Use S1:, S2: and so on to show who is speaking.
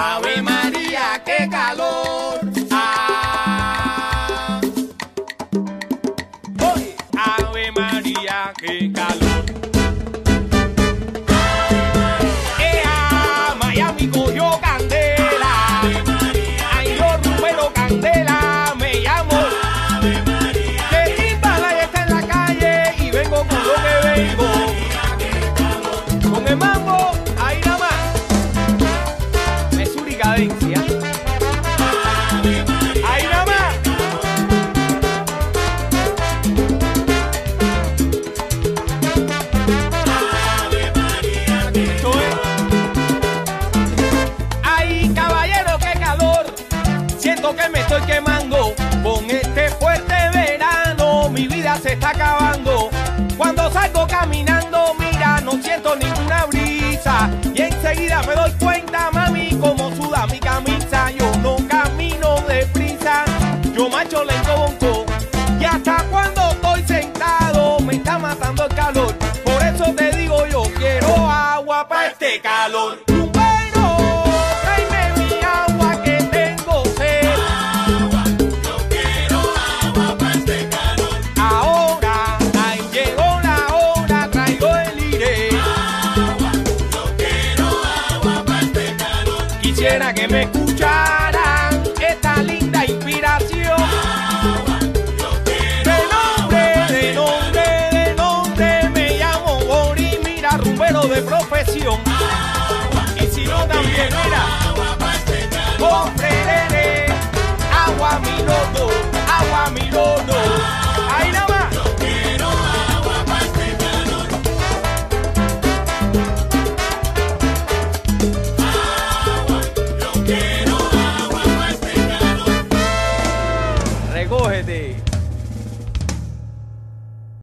S1: Ave María, qué calor. Ah. Ave María, qué calor. Ea, Miami cogió candela. Ay, yo Candela, me llamo. Que Timbala ya está en la calle y vengo con lo que vengo. Con el mambo, Que me estoy quemando. Con este fuerte verano, mi vida se está acabando. Cuando salgo caminando, mira, no siento ninguna brisa. Y enseguida me doy cuenta, mami, como suda mi camisa. Yo no camino deprisa, yo macho lento bonco. Y hasta cuando estoy sentado, me está matando el calor. Por eso te digo, yo quiero agua para este calor. Quisiera que me escucharan esta linda inspiración. De nombre, de nombre, de nombre, me llamo Bori, mira, rumbero de profesión. Regógete.